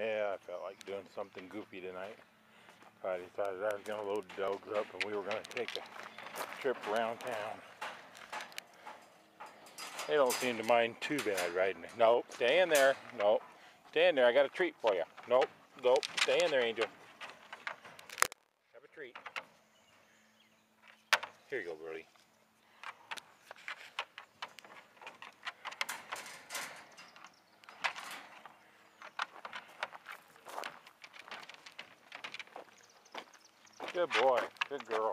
Yeah, I felt like doing something goofy tonight. I decided I was going to load the dogs up and we were going to take a trip around town. They don't seem to mind too bad riding. Nope, stay in there. Nope, stay in there. I got a treat for you. Nope, nope, stay in there, Angel. Have a treat. Here you go, Brody. Good boy. Good girl.